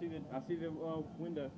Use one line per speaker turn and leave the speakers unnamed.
see the I see the uh, window.